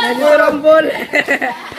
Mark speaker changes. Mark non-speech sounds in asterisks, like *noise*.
Speaker 1: Nagurambol! *laughs*